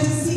to seek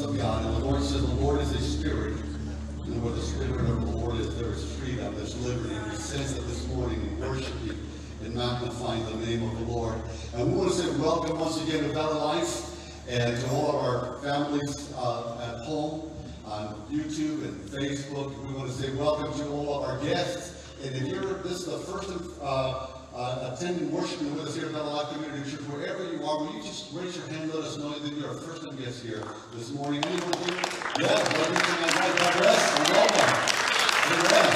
presence of God, and the Lord says the Lord is a spirit. And where the spirit of the Lord is, there is freedom, there's liberty. We sense that this morning in worshiping and magnifying the name of the Lord. And we want to say welcome once again to Valley Life and to all of our families uh, at home on YouTube and Facebook. We want to say welcome to all of our guests. And if you're, this is the first uh, uh, attending worshiping with us here at Valley Life Community Church, wherever you are, will you just raise your hand, let us know that you're a first time guest here this morning. Anyone here? Yeah, welcome to my God, bless, welcome. Amen.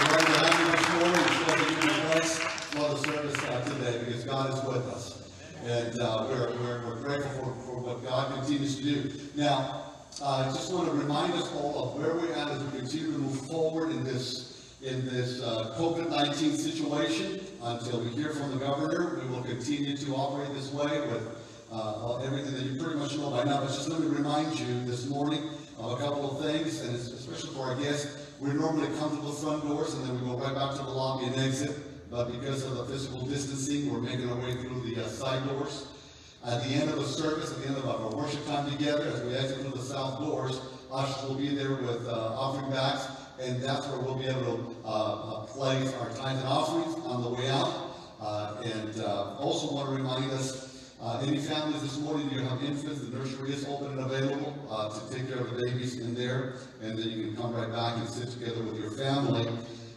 We're going to have you this morning, it's going to be blessed for the service uh, today, because God is with us. And uh, we're, we're, we're grateful for, for what God continues to do. Now, uh, I just want to remind us all of where we're at as we continue to move forward in this in this uh, COVID-19 situation until we hear from the governor. We will continue to operate this way with uh, everything that you pretty much know by now. But just let me remind you this morning of a couple of things, and especially for our guests. We're normally comfortable front doors and then we go right back to the lobby and exit. But because of the physical distancing, we're making our way through the uh, side doors. At the end of the service, at the end of our worship time together, as we exit through the south doors, ushers will be there with uh, offering bags, and that's where we'll be able to uh, uh, place our tithes and offerings on the way out. Uh, and uh, also want to remind us, uh, any families this morning, you have infants, the nursery is open and available uh, to take care of the babies in there, and then you can come right back and sit together with your family.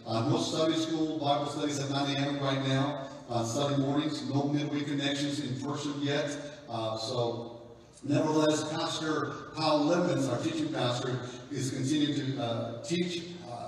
No Sunday school Bible studies at 9 a.m. right now on Sunday mornings. No midweek connections in person yet. So, nevertheless, Pastor Paul Lemons, our teaching pastor, is continuing to uh, teach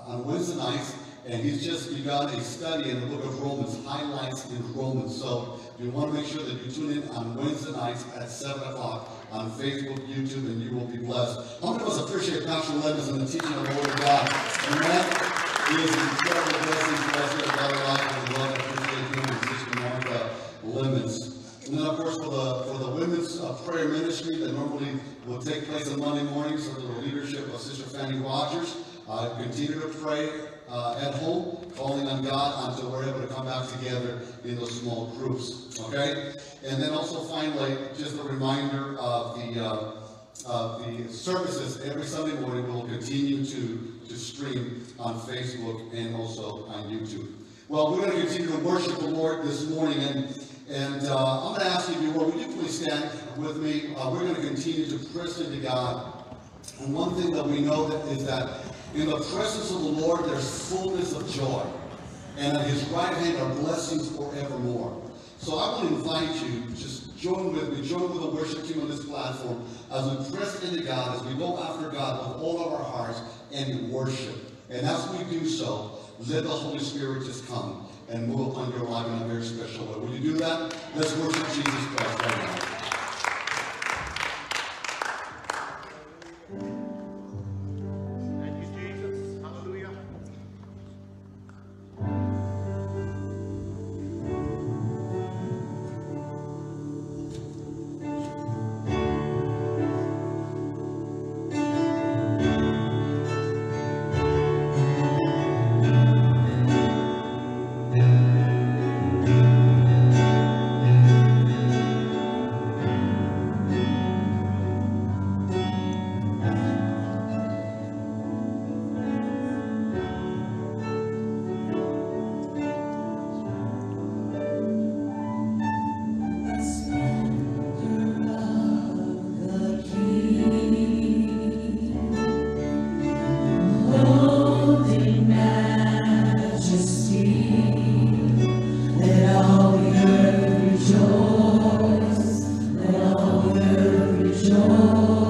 on Wednesday nights, and he's just begun a study in the book of Romans, highlights in Romans. So, you want to make sure that you tune in on Wednesday nights at 7 o'clock on Facebook, YouTube, and you will be blessed. How many of us appreciate Pastor Lemons and the teaching of the Word of God? Amen. He is an incredible blessing to us here at Life, we love and appreciate him and Sister Martha Lemons. And then, of course, for the for the women's uh, prayer ministry that normally will take place on Monday mornings under the leadership of Sister Fanny Rogers, uh, continue to pray uh, at home, calling on God until we're able to come back together in those small groups. Okay, and then also finally, just a reminder of the. Uh, uh, the services every Sunday morning will continue to, to stream on Facebook and also on YouTube. Well, we're going to continue to worship the Lord this morning, and and uh, I'm going to ask you, will, would you please stand with me? Uh, we're going to continue to press into God. And one thing that we know that is that in the presence of the Lord, there's fullness of joy, and at His right hand are blessings forevermore. So I want to invite you, just join with me, join with the worship team on this platform as we press into God, as we go after God with all of our hearts and worship. And as we do so, let the Holy Spirit just come and move upon your life in a very special way. Will you do that? Let's worship Jesus Christ right now. It's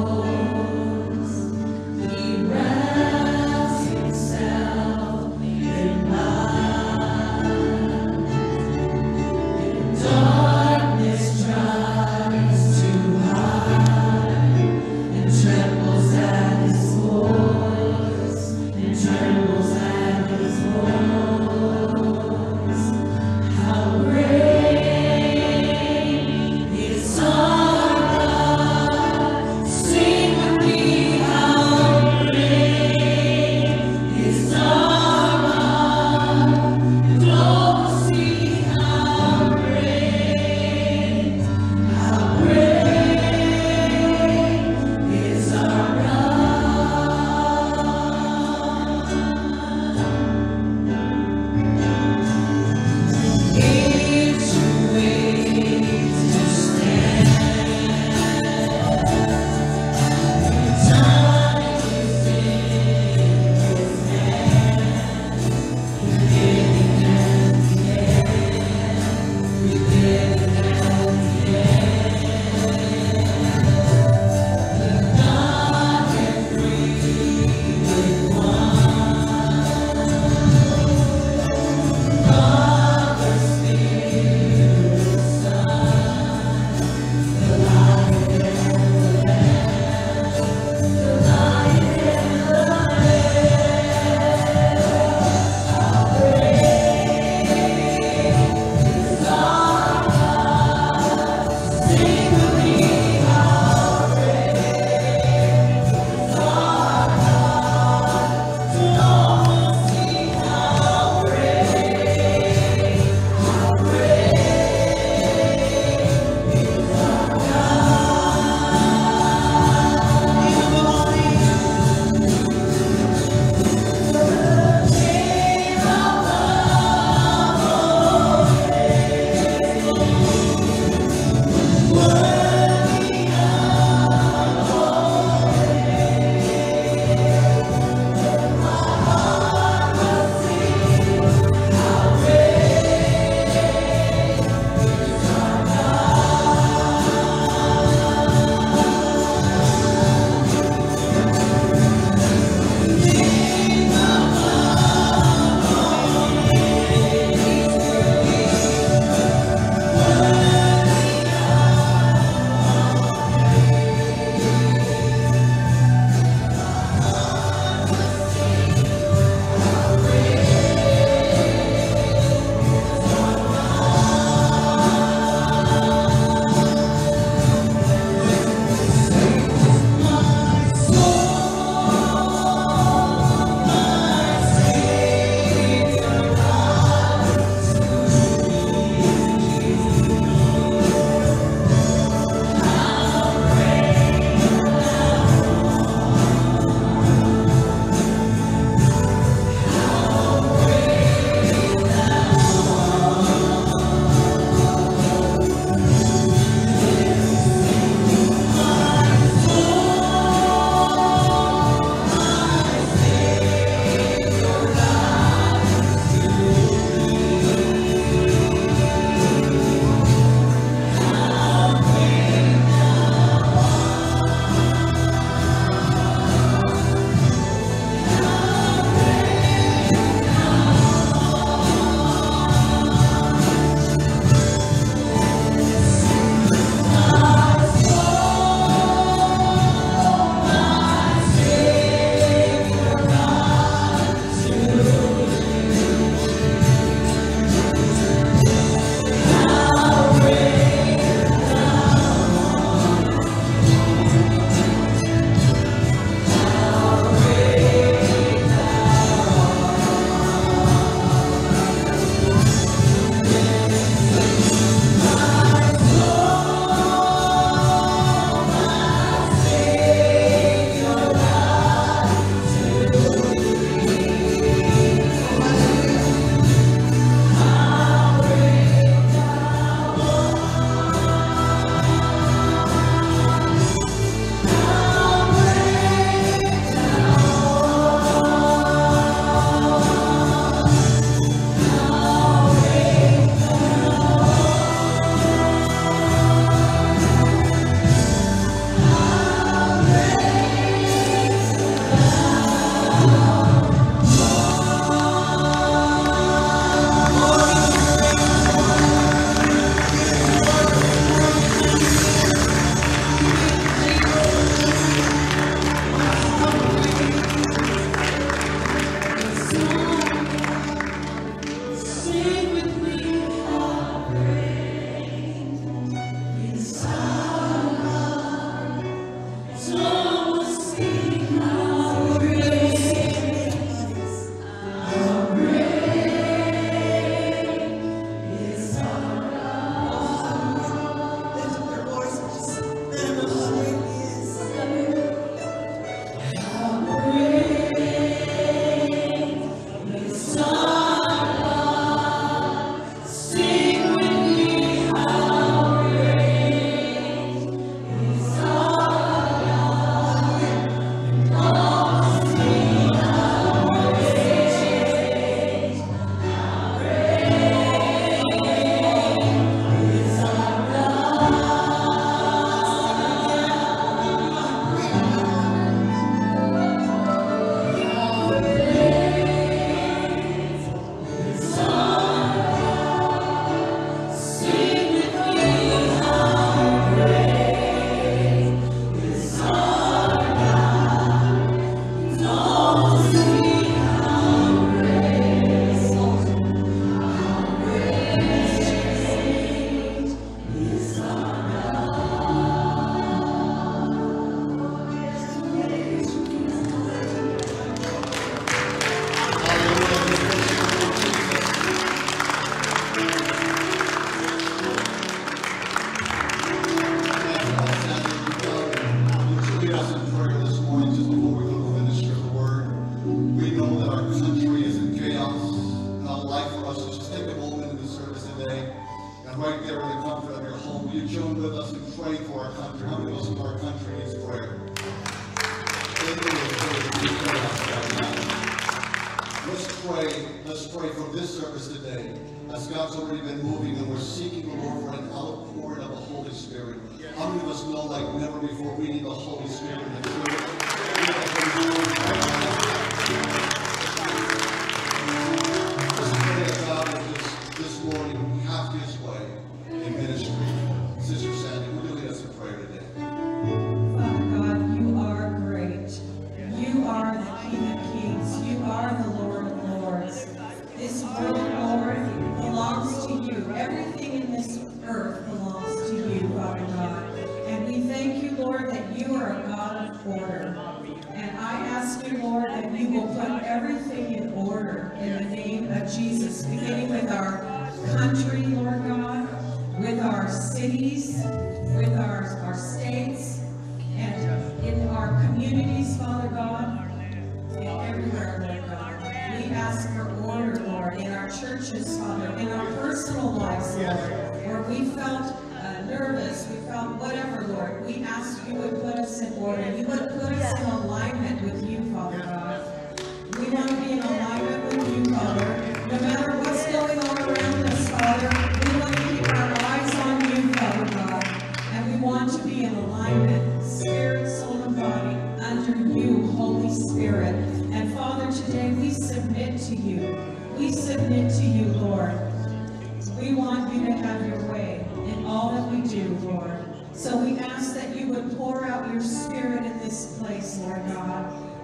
you would put us in order. You would put us in alignment with you, Father God. We want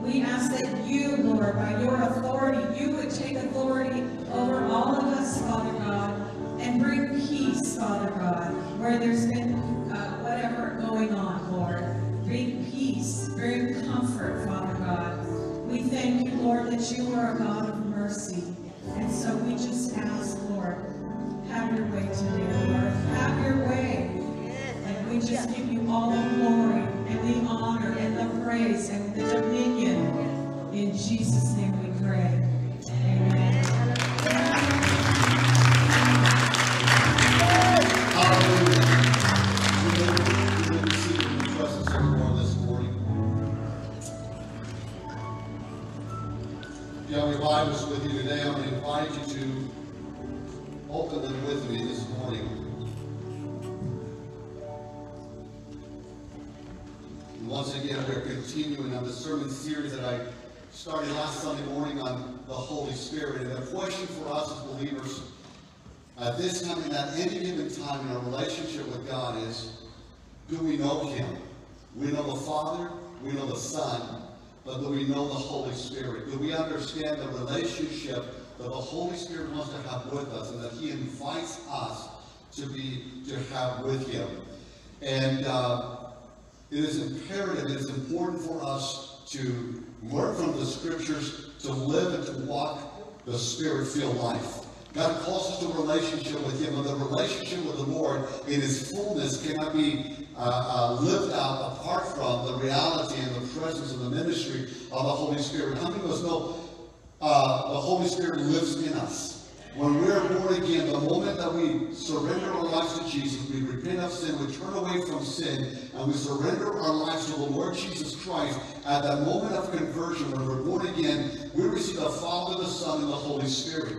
We ask that you, Lord, by your authority, you would take authority at any given time in our relationship with God is, do we know Him? We know the Father, we know the Son, but do we know the Holy Spirit? Do we understand the relationship that the Holy Spirit wants to have with us and that He invites us to be, to have with Him? And uh, it is imperative, it is important for us to learn from the Scriptures to live and to walk the Spirit-filled life. God calls us to relationship with Him, and the relationship with the Lord in His fullness cannot be uh, uh, lived out apart from the reality and the presence and the ministry of the Holy Spirit. How many of us know uh, the Holy Spirit lives in us? When we're born again, the moment that we surrender our lives to Jesus, we repent of sin, we turn away from sin, and we surrender our lives to the Lord Jesus Christ, at that moment of conversion, when we're born again, we receive the Father, the Son, and the Holy Spirit.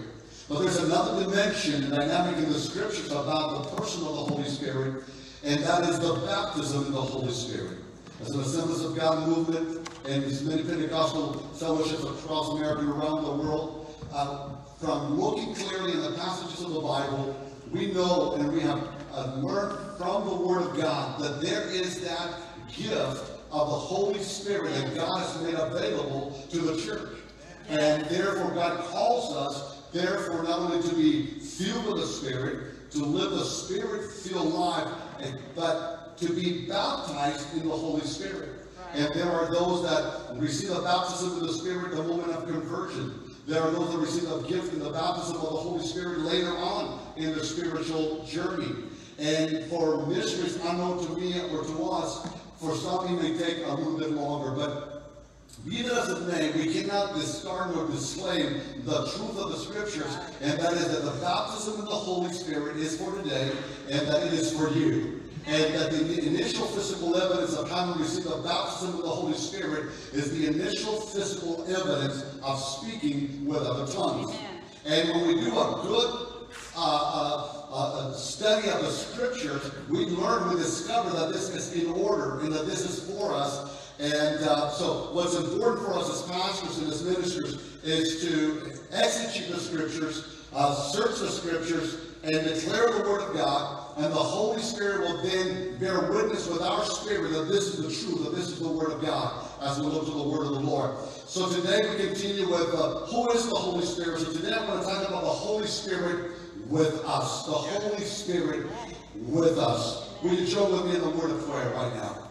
But there's another dimension and dynamic in the scriptures about the person of the Holy Spirit, and that is the baptism in the Holy Spirit. As an Assemblies of God movement and as many Pentecostal fellowships across America and around the world, uh, from looking clearly in the passages of the Bible, we know and we have uh, learned from the Word of God that there is that gift of the Holy Spirit that God has made available to the church. And therefore, God calls us, therefore, not only to be filled with the Spirit, to live the Spirit-filled life, and- but to be baptized in the Holy Spirit. And there are those that receive the baptism of the Spirit the moment of conversion. There are those that receive the gift in the baptism of the Holy Spirit later on in their spiritual journey. And for mysteries unknown to me or to us, for some it may take a little bit longer. But Be that as it may, we cannot discard or disclaim the truth of the scriptures, and that is that the baptism in the Holy Spirit is for today, and that it is for you. And that the initial physical evidence of how we receive the baptism of the Holy Spirit is the initial physical evidence of speaking with other tongues. And when we do a good uh, uh, uh, study of the scriptures, we learn, we discover that this is in order and that this is for us. And uh, so, what's important for us as pastors and as ministers is to execute the scriptures, uh, search the scriptures, and declare the word of God. And the Holy Spirit will then bear witness with our spirit that this is the truth, that this is the word of God, as we look to the word of the Lord. So today we continue with uh, who is the Holy Spirit. So today I'm going to talk about the Holy Spirit with us. The Holy Spirit with us. Will you join with me in the word of prayer right now?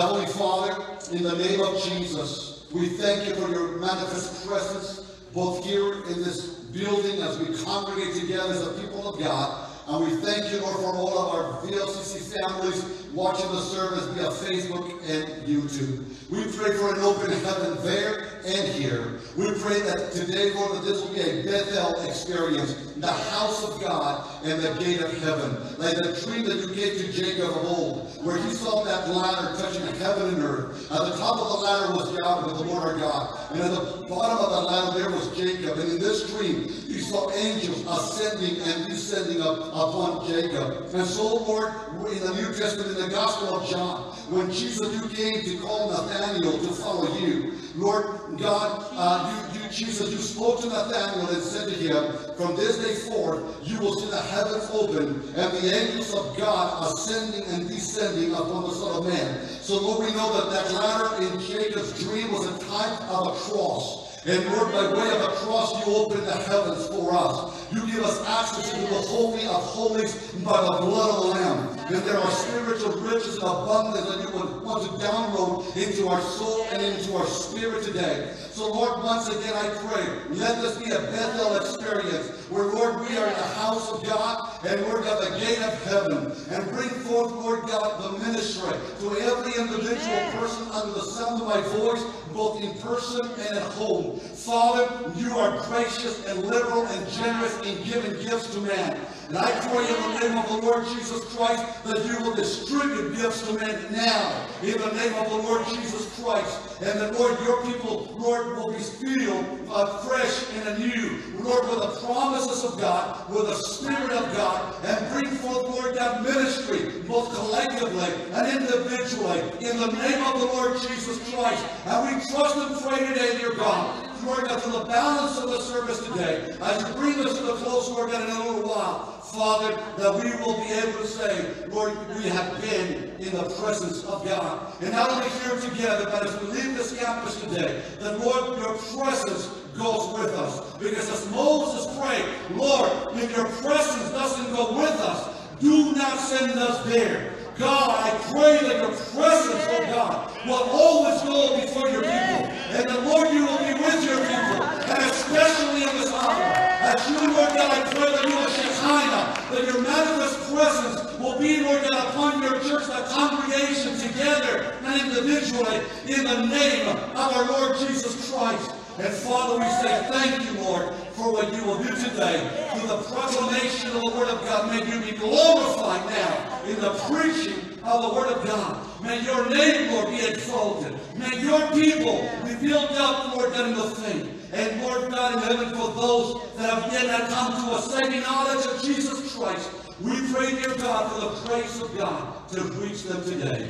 Heavenly Father, in the name of Jesus, we thank you for your manifest presence, both here in this building as we congregate together as the people of God. And we thank you, Lord, for all of our VLCC families watching the service via Facebook and YouTube. We pray for an open heaven there and here. We pray that today, Lord, that this will be a Bethel experience, the house of God and the gate of heaven. Like the dream that you gave to Jacob of old, where he saw that ladder touching heaven and earth. At the top of the ladder was Yahweh, the Lord our God. And at the bottom of the ladder there was Jacob. And in this dream, you saw angels ascending and descending up upon Jacob. And so, Lord, in the New Testament, in the Gospel of John, when Jesus, you came to call Nathaniel to follow you, Lord God, uh, you, you, Jesus, you spoke to Nathaniel and said to him, From this day forth, you will see the heavens open and the angels of God ascending and descending upon the Son of Man. So, Lord, we know that that ladder in Jacob's dream was a type of a cross. And Lord, by way of a cross, you open the heavens for us. You give us access into the Holy of Holies by the blood of the Lamb. And there are spiritual riches and abundance that you would want to download into our soul and into our spirit today. So, Lord, once again, I pray, let this be a Bethel experience where, Lord, we are in the house of God and, Lord God, the gate of heaven and bring forth, Lord God, the ministry to every individual person under the sound of my voice, both in person and at home. Father, you are gracious and liberal and generous in giving gifts to man. And I pray in the name of the Lord Jesus Christ that you will distribute gifts to men now in the name of the Lord Jesus Christ. And that, Lord, your people, Lord, will be filled uh, fresh and anew, Lord, with the promises of God, with the Spirit of God, and bring forth, Lord God, ministry, both collectively and individually, in the name of the Lord Jesus Christ. And we trust and pray today, dear God, Lord God, for the balance of the service today, as you bring us to the close, Lord God, in a little while, Father, that we will be able to say, Lord, we have been in the presence of God. And not only here together, but as we leave this campus today, that, Lord, your presence goes with us. Because as Moses prayed, Lord, if your presence doesn't go with us, do not send us there. God, I pray that your presence, oh God, will always go before your people. And the Lord, you will be with your people. And especially in this hour. As you, Lord God, I pray that you will Shekinah, that your manifest presence will be, Lord God, upon your church, the congregation together and individually in the name of our Lord Jesus Christ. And Father, we say thank you, Lord, for what you will do today. Through the proclamation of the Word of God, may you be glorified now in the preaching of the Word of God. May your name, Lord, be exalted. May your people be built up, Lord, in the faith. And Lord God in heaven, for those that have yet not come to a saving knowledge of Jesus Christ, we pray, dear God, for the grace of God to reach them today.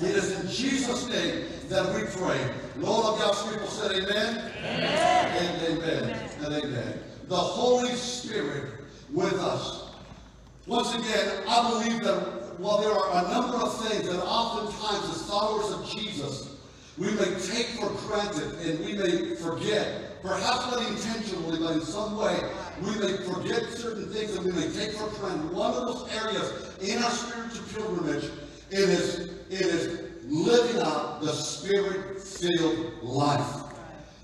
It is in Jesus' name that we pray. Lord of God's people said amen. Amen. And amen. And amen. The Holy Spirit with us. Once again, I believe that while there are a number of things that oftentimes as followers of Jesus we may take for granted and we may forget, perhaps not intentionally, but in some way, we may forget certain things and we may take for granted. One of those areas in our spiritual pilgrimage, it is, it is living out the spirit-filled life.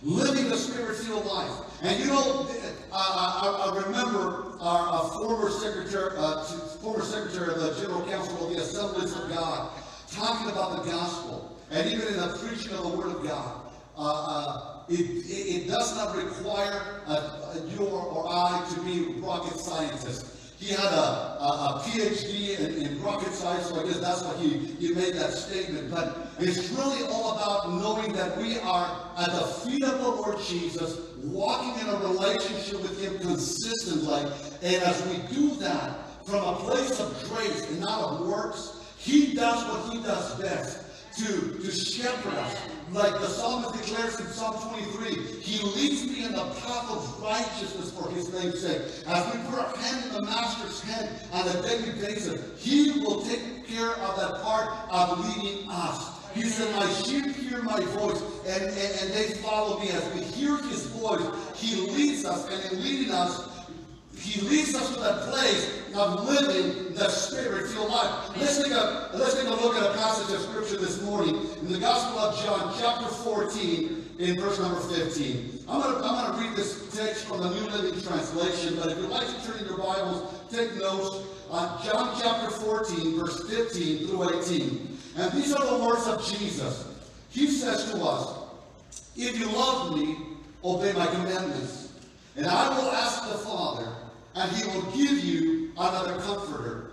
Living the spirit-filled life. And you know, I, I, I remember our, our former secretary, uh, former secretary of the General Council of the Assemblies of God talking about the gospel and even in the preaching of the Word of God. uh, uh, it, it, it does not require uh, uh, you or I to be rocket scientists. He had a, a, a PhD in, in rocket science, so I guess that's why he, he made that statement. But it's really all about knowing that we are at the feet of the Lord Jesus, walking in a relationship with Him consistently. And as we do that from a place of grace and not of works, He does what He does best to, to shepherd us. Like the psalmist declares in Psalm 23, He leads me in the path of righteousness for His name's sake. As we put our hand in the Master's hand on a daily basis, He will take care of that part of leading us. He said, My sheep hear my voice, and, and, and they follow me. As we hear His voice, He leads us, and in leading us, he leads us to that place of living the spirit-filled life. Let's take, a, let's take a look at a passage of scripture this morning in the Gospel of John, chapter 14, in verse number 15. I'm going to I'm to read this text from the New Living Translation, but if you'd like to turn in your Bibles, take notes. on John chapter 14, verse 15 through 18. And these are the words of Jesus. He says to us, If you love me, obey my commandments. And I will ask the Father, and he will give you another comforter.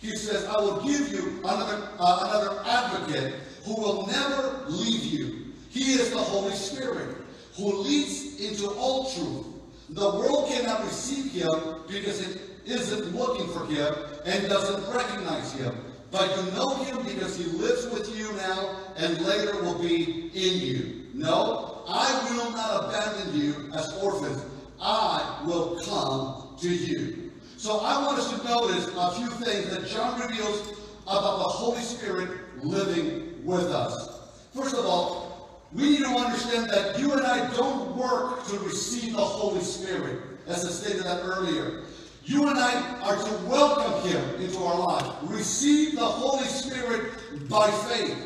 He says, I will give you another, uh, another advocate who will never leave you. He is the Holy Spirit who leads into all truth. The world cannot receive him because it isn't looking for him and doesn't recognize him. But you know him because he lives with you now and later will be in you. No, I will not abandon you as orphans. I will come to you. So I want us to notice a few things that John reveals about the Holy Spirit living with us. First of all, we need to understand that you and I don't work to receive the Holy Spirit, as I stated that earlier. You and I are to welcome Him into our life. Receive the Holy Spirit by faith.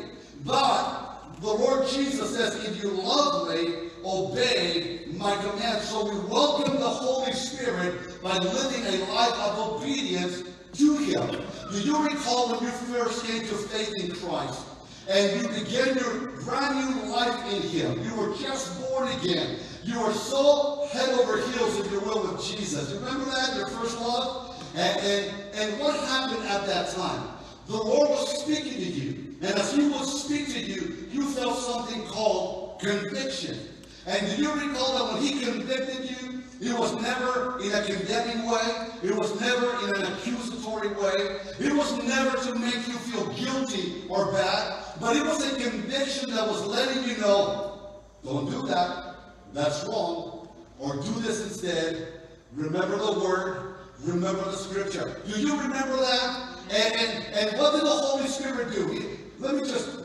But the Lord Jesus says, if you love me, obey my commands. So we welcome the Holy Spirit by living a life of obedience to Him. Do you recall when you first came to faith in Christ? And you began your brand new life in Him. You were just born again. You were so head over heels, if you will, with Jesus. Remember that, your first love? And, and, and what happened at that time? The Lord was speaking to you. And as He would speak to you, you felt something called conviction. And do you recall that when He convicted you, it was never in a condemning way. It was never in an accusatory way. It was never to make you feel guilty or bad. But it was a conviction that was letting you know, don't do that. That's wrong. Or do this instead. Remember the word. Remember the scripture. Do you remember that? And, and, and what did the Holy Spirit do? Let me just,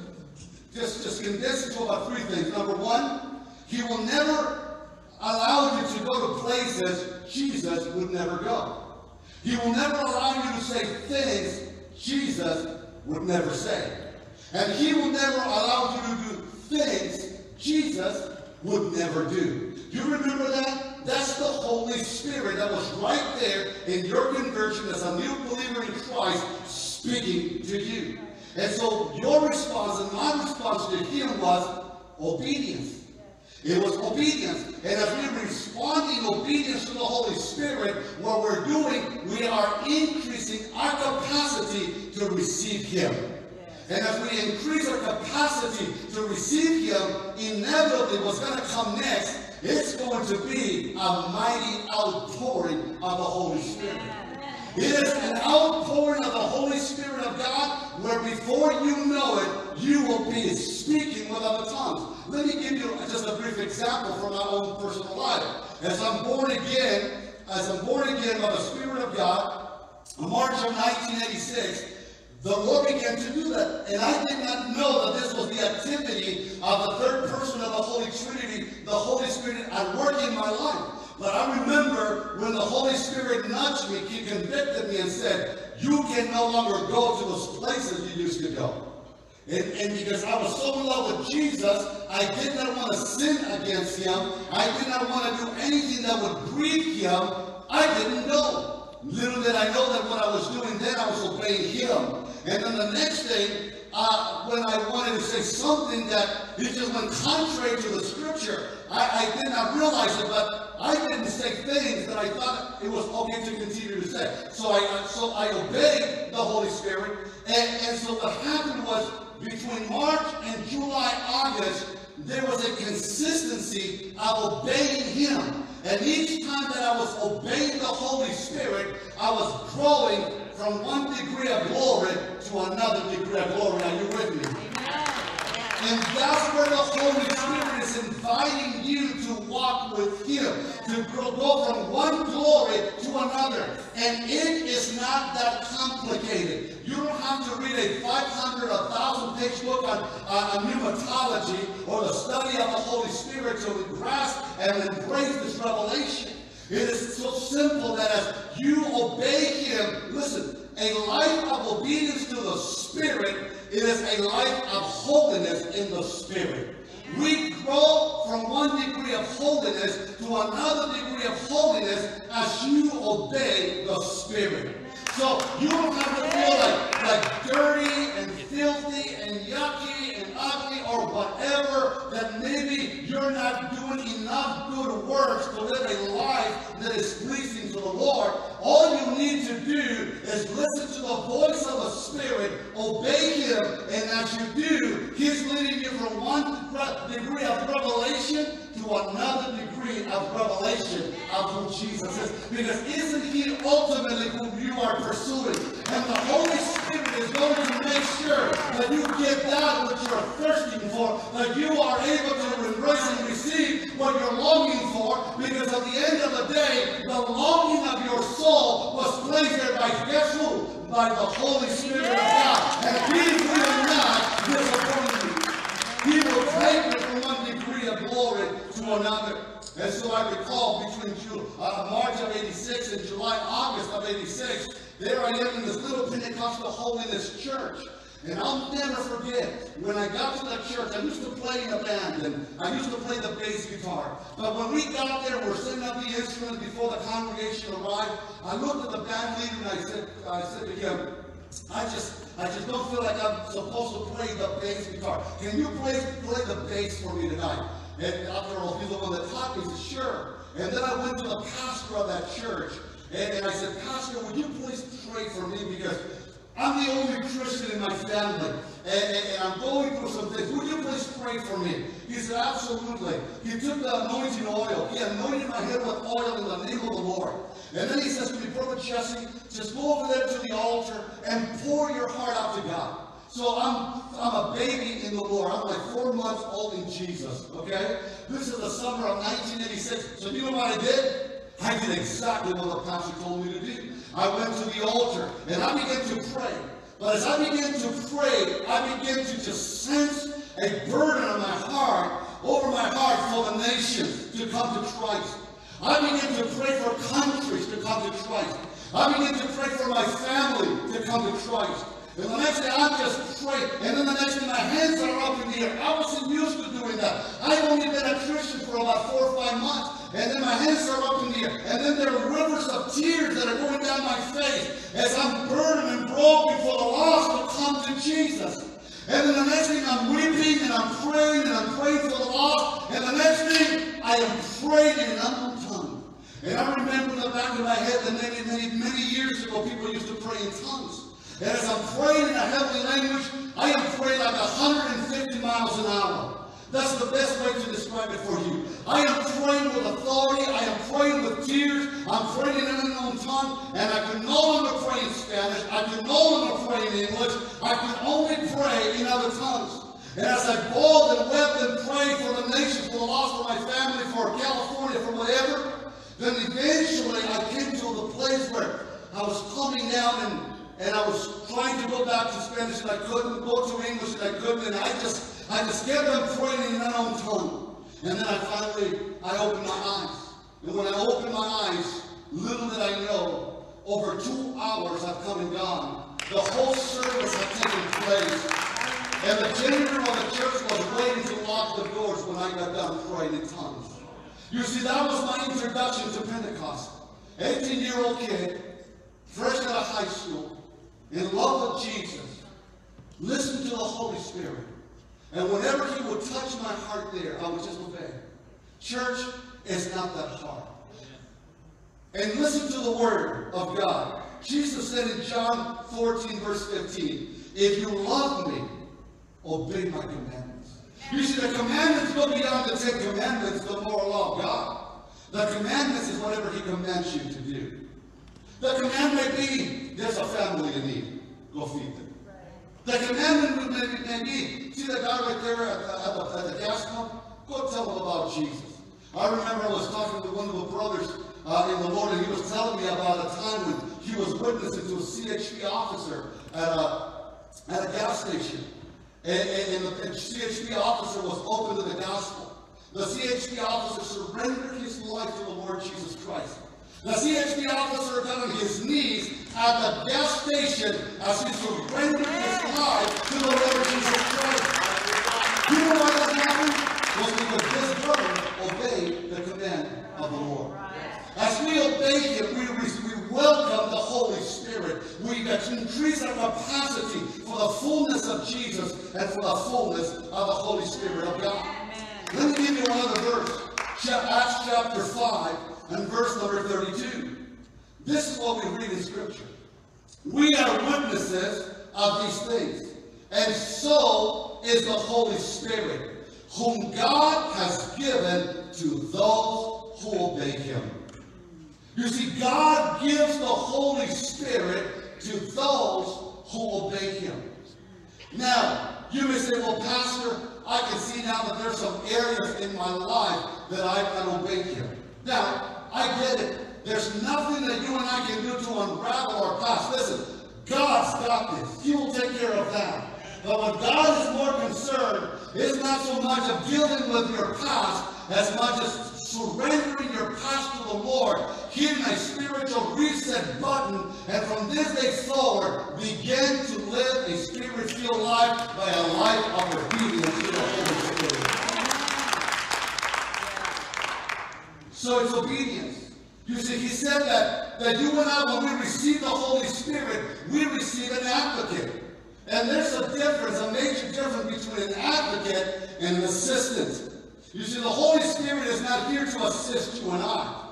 just, just condense it to about three things. Number one, He will never allow you to go to places Jesus would never go. He will never allow you to say things Jesus would never say. And He will never allow you to do things Jesus would never do. Do you remember that? That's the Holy Spirit that was right there in your conversion as a new believer in Christ speaking to you. And so your response and my response to him was obedience. It was obedience. And as we respond in obedience to the Holy Spirit, what we're doing, we are increasing our capacity to receive Him. And as we increase our capacity to receive Him, inevitably what's going to come next, it's going to be a mighty outpouring of the Holy Spirit. It is an outpouring of the Holy Spirit of God where before you know it, you will be speaking with other tongues. Let me give you just a brief example from my own personal life. As I'm born again, as I'm born again by the Spirit of God, March of 1986, the Lord began to do that. And I did not know that this was the activity of the third person of the Holy Trinity, the Holy Spirit at work in my life. But I remember when the Holy Spirit nudged me, He convicted me and said, You can no longer go to those places you used to go. And, and, because I was so in love with Jesus, I did not want to sin against him. I did not want to do anything that would grieve him. I didn't know. Little did I know that what I was doing then, I was obeying him. And then the next day, uh, when I wanted to say something that it just went contrary to the scripture, I, I did not realize it, but I didn't say things that I thought it was okay to continue to say. So I, uh, so I obeyed the Holy Spirit, and, and so what happened was between March and July, August, there was a consistency of obeying Him. And each time that I was obeying the Holy Spirit, I was growing from one degree of glory to another degree of glory. Are you with me? And that's where the Holy Spirit is inviting you to walk with Him, to go from one glory to another. And it is not that complicated. You don't have to read a 500 or 1,000 page book on, on pneumatology or the study of the Holy Spirit to grasp and embrace this revelation. It is so simple that as you obey Him, listen, a life of obedience to the Spirit it is a life of holiness in the Spirit. We grow from one degree of holiness to another degree of holiness as you obey the Spirit. So you don't have to feel like, like dirty and filthy and yucky and ugly or whatever that maybe you're not doing enough good works to live a life that is pleasing to the Lord. All you need to do is listen to the voice of the Spirit, obey Him, and as you do, He's leading you from one degree of revelation to another degree of revelation of who Jesus is. Because isn't He ultimately who you are pursuing? And the Holy Spirit is going to make sure that you get that which you're thirsting for, that you are able to embrace and receive what you're longing for, because at the end of the day, the longing of your soul was placed there by guess who? By the Holy Spirit of God. And He will not. From one degree of glory to another. And so I recall between Ju- uh, March of 86 and July, August of 86, there I am in this little Pentecostal holiness church. And I'll never forget, when I got to that church, I used to play in a band, and I used to play the bass guitar. But when we got there, we're setting up the instruments before the congregation arrived. I looked at the band leader and I said, I said to him, I just, I just don't feel like I'm supposed to play the bass guitar. Can you play, play the bass for me tonight? And after all, he's the one that. He said, sure. And then I went to the pastor of that church, and, and I said, Pastor, would you please pray for me? Because I'm the only Christian in my family, and, and, and, I'm going through some things. Would you please pray for me? He said, absolutely. He took the anointing oil. He anointed my head with oil in the name of the Lord. And then he says to me, Brother Jesse, just go over there to the altar and pour your heart out to God. So I'm, I'm a baby in the Lord. I'm like four months old in Jesus, okay? This is the summer of 1986. So you know what I did? I did exactly what the pastor told me to do. I went to the altar and I began to pray. But as I began to pray, I began to just sense a burden on my heart, over my heart for the nations to come to Christ. I began to pray for countries to come to Christ. I began to pray for my family to come to Christ. And the next day I just pray. And then the next day my hands are up in the air. I wasn't used to doing that. I've only been a Christian for about four or five months. And then my hands are up in the air. And then there are rivers of tears that are going down my face as I'm burdened and broken for the lost to come to Jesus. And then the next thing I'm weeping and I'm praying and I'm praying for the lost. And the next thing I am praying in an unknown tongue. And I remember in the back of my head that many, many, many years ago people used to pray in tongues. And as I'm praying in a heavenly language, I am praying like 150 miles an hour. That's the best way to describe it for you. I am praying with authority. I am praying with tears. I'm praying in an unknown tongue. And I can no longer pray in Spanish. I can no longer pray in English. I can only pray in other tongues. And as I bawled and wept and prayed for the nation, for the loss of my family, for California, for whatever, then eventually I came to the place where I was coming down and, and I was trying to go back to Spanish and I couldn't, go to English and I couldn't, and I just, I just kept on praying in my own tongue. And then I finally, I opened my eyes. And when I opened my eyes, little did I know, over two hours have come and gone. The whole service had taken place. And the janitor of the church was waiting to lock the doors when I got done praying in tongues. You see, that was my introduction to Pentecost. 18 year old kid, fresh out of high school, in love with Jesus. listen to the Holy Spirit. And whenever he would touch my heart there, I would just obey. Church is not that hard. And listen to the word of God. Jesus said in John 14, verse 15, If you love me, obey my commandments. You see, the commandments go beyond the Ten Commandments, the moral law of God. The commandments is whatever he commands you to do. The commandment may be, there's a family in need. Go feed them. The commandment may be, may be see that guy right there at the, at the, gas pump? Go tell him about Jesus. I remember I was talking to one of the brothers uh, in the Lord, and he was telling me about a time when he was witnessing to a CHP officer at a, at a gas station. And, and, and the CHP officer was open to the gospel. The CHP officer surrendered his life to the Lord Jesus Christ. The CHP officer got on his knees at the gas station as he surrendered his life to the Lord Jesus Christ. You know why that happened? Was because this brother obeyed the command of the Lord. As we obey him, we, we welcome the Holy Spirit. We increase our capacity for the fullness of Jesus and for the fullness of the Holy Spirit of God. Let me give you another verse. Acts chapter 5 and verse number 32. This is what we read in Scripture. We are witnesses of these things, and so is the Holy Spirit, whom God has given to those who obey him. You see, God gives the Holy Spirit to those who obey him. Now, you may say, well, Pastor, I can see now that there's some areas in my life that I can obey him. Now, I get it. There's nothing that you and I can do to unravel our past. Listen, God's got this. He will take care of that. But what God is more concerned is not so much of dealing with your past as much as surrendering your past to the Lord, hitting a spiritual reset button, and from this day forward, begin to live a spirit-filled life by a life of obedience to the Holy Spirit. So it's obedience. You see, he said that, that you and I, when we receive the Holy Spirit, we receive an advocate. And there's a difference, a major difference between an advocate and an assistant. You see, the Holy Spirit is not here to assist you and I.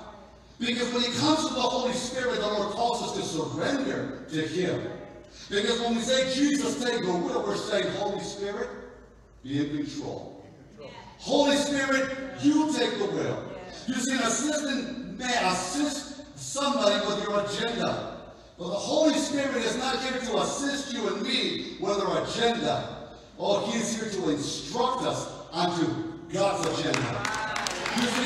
Because when it comes to the Holy Spirit, the Lord calls us to surrender to Him. Because when we say, Jesus, take the will, we're saying, Holy Spirit, be in control. Holy Spirit, you take the will. You see, an assistant may assist somebody with your agenda. But the Holy Spirit is not here to assist you and me with our agenda. Oh, He is here to instruct us onto God's agenda.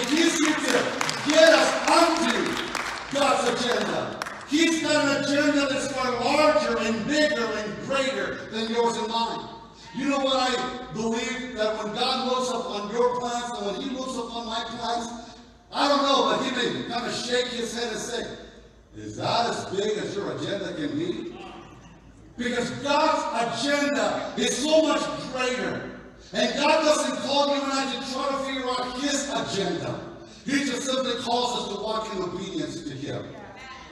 He's here to get us onto God's agenda. He's got an agenda that's far larger and bigger and greater than yours and mine. You know what I believe? That when God looks upon your plans and when He looks upon my plans, I don't know, but He may kind of shake His head and say, Is that as big as your agenda can be? Because God's agenda is so much greater. And God doesn't call you and I to try to figure out His agenda. He just simply calls us to walk in obedience to Him.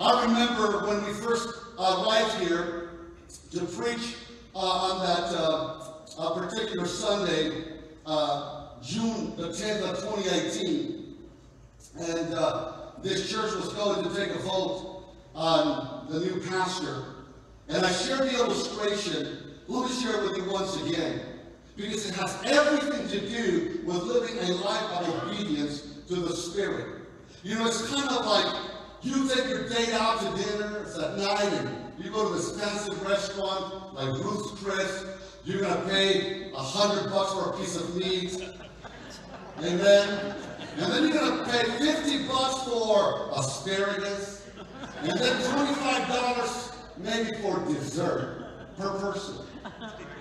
I remember when we first arrived here to preach uh, on that uh, uh, particular Sunday, uh, June the 10th of 2018, and uh, this church was going to take a vote on the new pastor. And I shared the illustration. Let me share it with you once again because it has everything to do with living a life of obedience to the Spirit. You know, it's kind of like you take your date out to dinner, it's at night, and you go to an expensive restaurant like Ruth's Chris, you're going to pay a hundred bucks for a piece of meat. Amen. And then you're going to pay 50 bucks for asparagus, and then $25 maybe for dessert per person.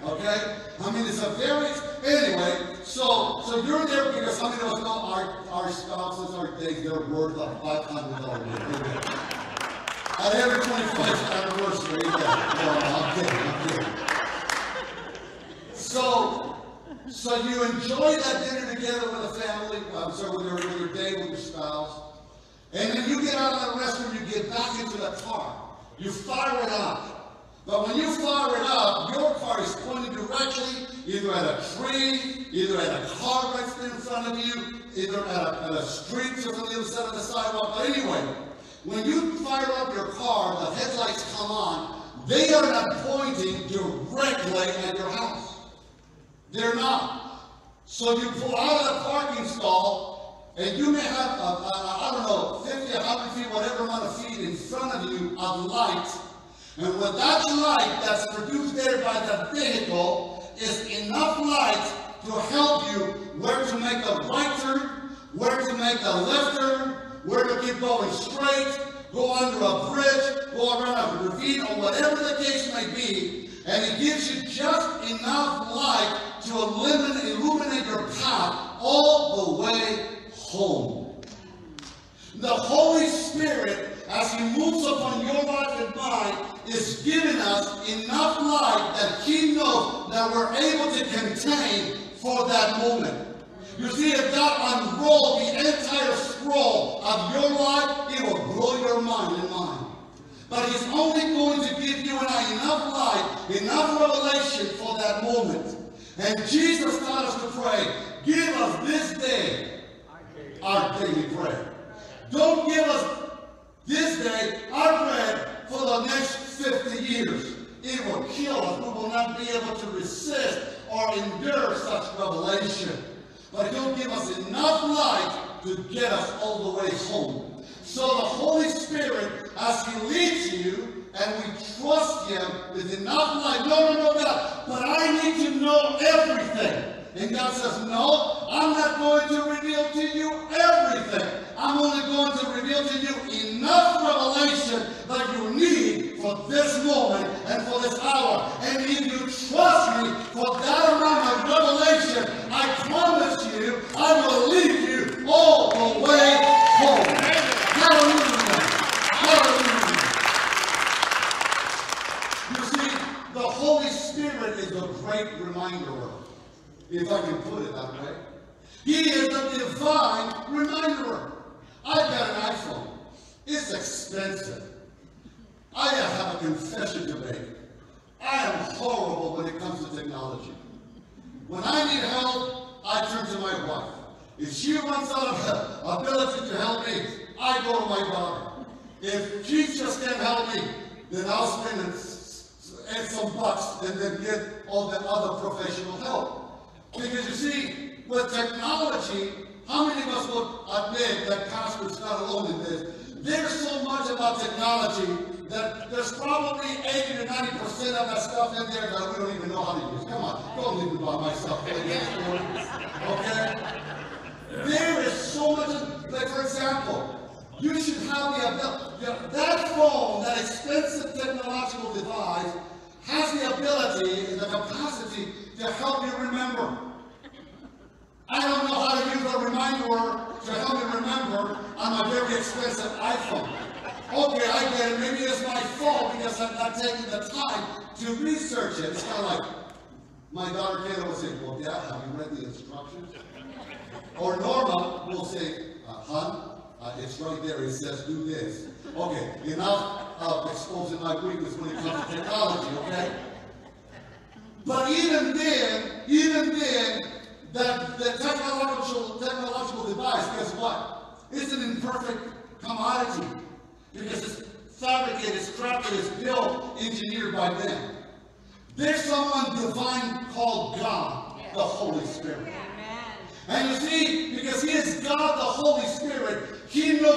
Okay? I mean, it's a very, anyway, so so you're there because some of us know our, our spouses, our they're worth like $500. At every 25th anniversary, yeah. No, I'm kidding, I'm kidding. So, so you enjoy that dinner together with the family, um, I'm sorry, with your, with your date, with your spouse, and then you get out of the restroom, you get back into the car, you fire it up. But when you fire it up, your car is pointing directly either at a tree, either at a car right in front of you, either at a, at a street just on the other side of the sidewalk. But anyway, when you fire up your car, the headlights come on, they are not pointing directly at your house. They're not. So you pull out of the parking stall, and you may have, a, a, a, I don't know, 50, 100 feet, whatever amount of feet in front of you of light. And with that light that's produced there by the vehicle is enough light to help you where to make a right turn, where to make a left turn, where to keep going straight, go under a bridge, go around a ravine, or whatever the case may be. And it gives you just enough light to illuminate, your path all the way home. The Holy Spirit, as He moves upon your life and mine, is giving us enough light that He knows that we're able to contain for that moment. You see, if God unrolled the entire scroll of your life, it will blow your mind and mine. But He's only going to give you and I enough light, enough revelation for that moment. And Jesus taught us to pray, give us this day our daily bread. Don't give us this day our bread for the next 50 years. It will kill us. We will not be able to resist or endure such revelation. But he'll give us enough light to get us all the way home. So the Holy Spirit, as he leads you, and we trust him with enough light. No, no, no, God, but I need to know everything. And God says, no, I'm not going to reveal to you everything. I'm only going to reveal to you enough revelation that you need for this moment and for this hour. And if you trust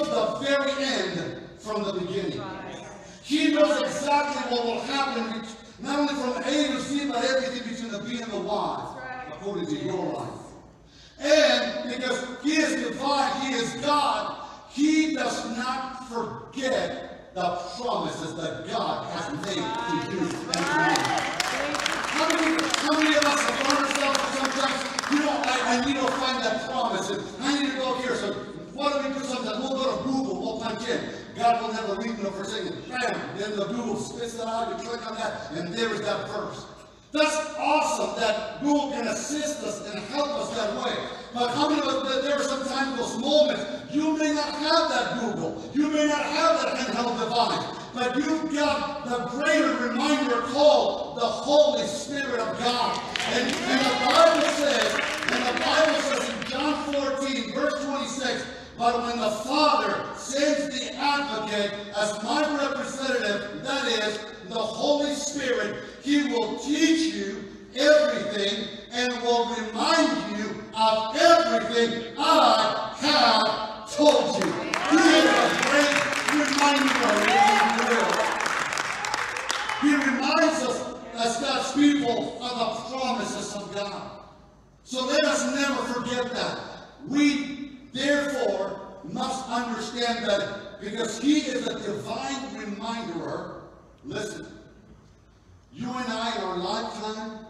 knows the very end from the beginning. He knows exactly what will happen, not only from A to C, but everything between the B and the Y, according to your life. And because He is divine, He is God, He does not forget the promises that God has made to you and. How many, how many of us have found ourselves sometimes, you know, I, I need to find that promise, and I need to go here, so why don't we do something? We'll go to Google, in. God will never leave me nor forsake me. Bam! Then the Google spits it out, you click on that, and there is that verse. That's awesome that Google can assist us and help us that way. But how many of us, there are sometimes those moments, you may not have that Google. You may not have that handheld device. but you've got the greater reminder called the Holy Spirit of God. And, and the Bible says, and the Bible says in John 14, verse 26, but when the Father sends the advocate as my representative, that is, the Holy Spirit, he will teach you everything and will remind you of everything I have told you. He is a great reminder. He reminds us as God's people of the promises of God. So let us never forget that. We, therefore, must understand that because He is a divine reminder. Listen, you and I in our lifetime,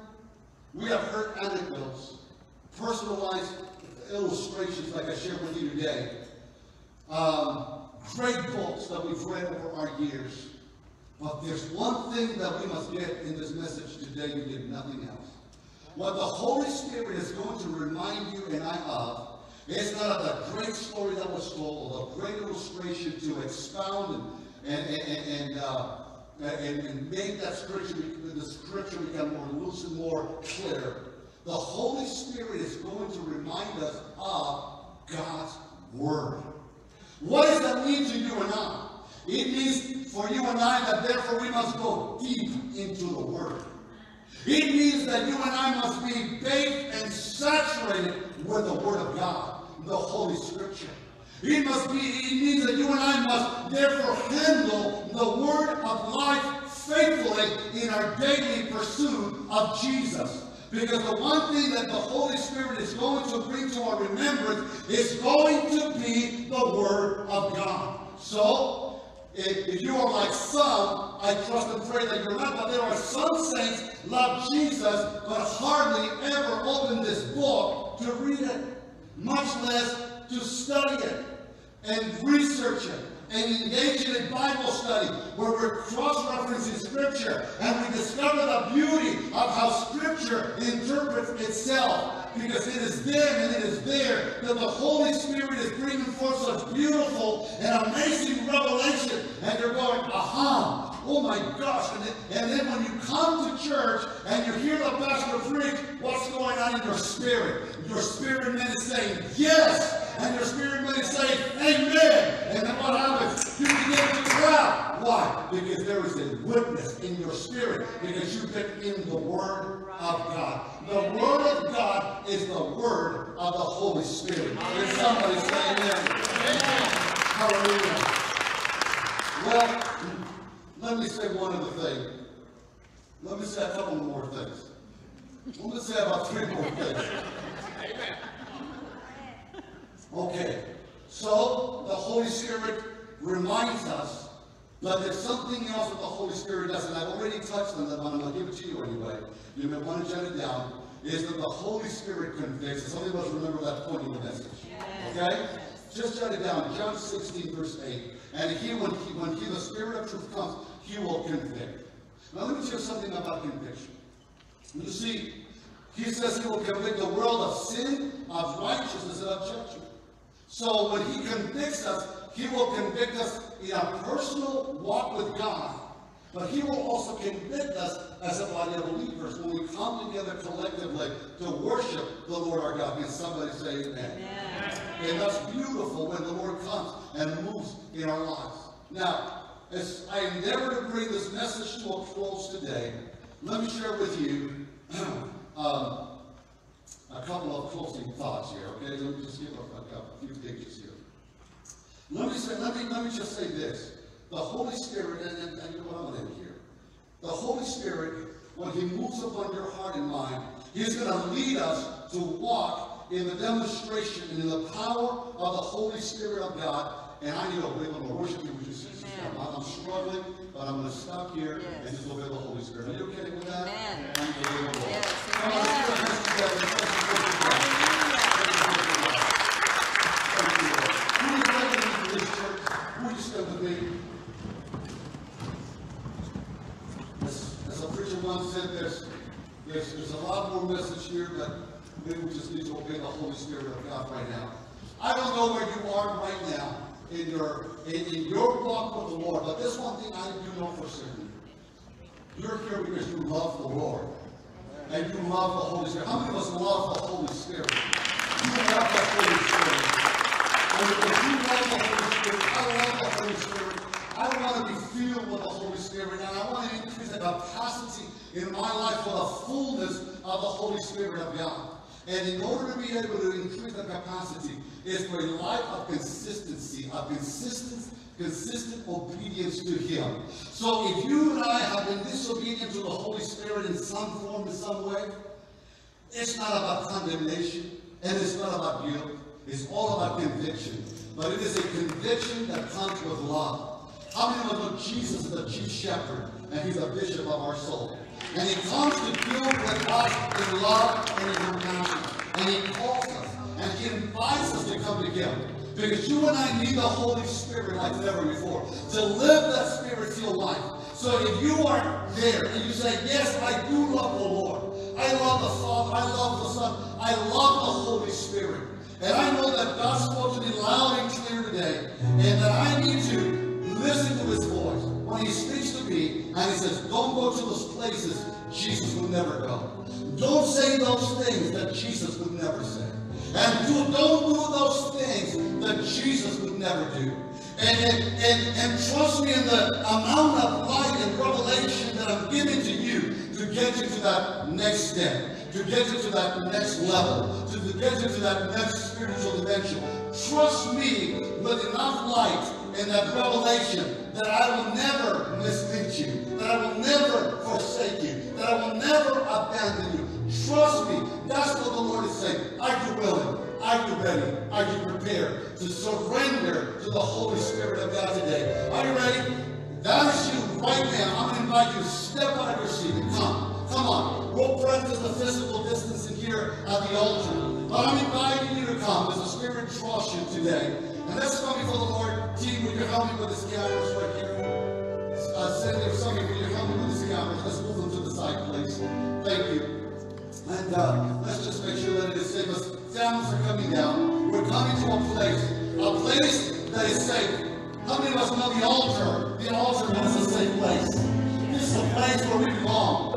we have heard anecdotes, personalized illustrations like I shared with you today, um, great books that we've read over our years. But there's one thing that we must get in this message today, you did nothing else. What the Holy Spirit is going to remind you and I of is not a great story that was told, the great illustration to expound and, and, and, and, uh, and, and make that scripture, the scripture become more loose and more clear. The Holy Spirit is going to remind us of God's Word. What does that mean to you and I? It means for you and I that therefore we must go deep into the Word. It means that you and I must be bathed and saturated with the Word of God, the Holy Scripture. It must be, it means that you and I must therefore handle the Word of life faithfully in our daily pursuit of Jesus. Because the one thing that the Holy Spirit is going to bring to our remembrance is going to be the Word of God. So, if, if you are like some, I trust and pray that you're not, but there are some saints love Jesus, but hardly ever open this book to read it, much less to study it and research it and engage in a Bible study where we're cross-referencing Scripture and we discover the beauty of how Scripture interprets itself. Because it is there and it is there that the Holy Spirit is bringing forth such beautiful and amazing revelation. And you're going, aha, oh my gosh. And, then- and then when you come to church and you hear the pastor preach, what's going on in your spirit? Your spirit man is saying, yes. And your spirit man is saying, amen. And then what happens? You begin to clap. Why? Because there is a witness in your spirit. Because you've been in the Word of God. The Word of God is the Word of the Holy Spirit. Can somebody say amen? Hallelujah. Well, let me say one other thing. Let me say a couple more things. Let me say about three more things. Amen. Okay, so the Holy Spirit reminds us that there's something else that the Holy Spirit does, and I've already touched on that, but I'm going to give it to you anyway. You may want to jot it down. Is that the Holy Spirit convicts? Some of us remember that point in the message. Okay? Just jot it down. John 16, verse 8. And he, when he, when he, the Spirit of truth comes, he will convict. Now let me tell you something about conviction. You see, he says he will convict the world of sin, of righteousness, and of judgment. So when he convicts us, he will convict us in our personal walk with God. But he will also convict us as a body of believers when we come together collectively to worship the Lord our God. Can somebody say amen? amen. And that's beautiful when the Lord comes and moves in our lives. Now, as I endeavor to bring this message to a close today, let me share with you um, a couple of closing thoughts here, okay? Let me just give a, a, a few pages here. Let me say, let me, let me just say this. The Holy Spirit, and, and, and you know what I'm going to. The Holy Spirit, when He moves upon your heart and mind, He's going to lead us to walk in the demonstration and in the power of the Holy Spirit of God. And I need to obey the Lord. Worship you, would you sit down? I'm I'm struggling, but I'm going to stop here and Yes. just obey the Holy Spirit. Are you okay with that? Amen. I'm going to obey the Lord. Yes, Come on, let's put our hands together. Let's just worship God. Thank you, Lord. Who is ready for this church? Who you stand with me? As, as a preacher once said, there's, there's, there's a lot more message here, but maybe we just need to obey the Holy Spirit of God right now. I don't know where you are right now in your, in, in your walk with the Lord. But this one thing I do know for certain. You're here because you love the Lord. And you love the Holy Spirit. How many of us love the Holy Spirit? You love the Holy Spirit. And because you love the Holy Spirit, I love the Holy Spirit. I want to be filled with the Holy Spirit, and I want to increase the capacity in my life for the fullness of the Holy Spirit of God. And in order to be able to increase the capacity, is for a life of consistency, of consistent, consistent obedience to Him. So if you and I have been disobedient to the Holy Spirit in some form, in some way, it's not about condemnation, and it's not about guilt. It's all about conviction. But it is a conviction that comes with love. How many of us know Jesus is the chief shepherd, and he's the bishop of our soul? And he comes to deal with us in love and in compassion. And he calls us, and he invites us to come together. Because you and I need the Holy Spirit like never before to live that spirit-filled life. So if you are there and you say, Yes, I do love the Lord, I love the Father, I love the Son, I love the Holy Spirit. And I know that God spoke to me loud and clear today, and that I need to listen to his voice. When he speaks me and he says, Don't go to those places Jesus would never go. Don't say those things that Jesus would never say. And do, don't do those things that Jesus would never do. And, and, and, and trust me in the amount of light and revelation that I'm giving to you to get you to that next step, to get you to that next level, to, to get you to that next spiritual dimension. Trust me with enough light and that revelation that I will never mislead you, that I will never forsake you, that I will never abandon you. Trust me. That's what the Lord is saying. Are you willing? Are you ready? Are you prepared to surrender to the Holy Spirit of God today? Are you ready? That is you right now. I'm going to invite you to step out of your seat and come. Come on. We'll practice the physical distancing here at the altar. But I'm inviting you to come as the Spirit draws you today. And let's come before the Lord. Team, will you help me with this cameras right here? Uh, Cindy or somebody, will you help me with these cameras? Let's move them to the side, please. Thank you. And uh, let's just make sure that it is safe. As families are coming down, we're coming to a place, a place that is safe. How many of us know the altar? The altar is a safe place. This is a place where we belong.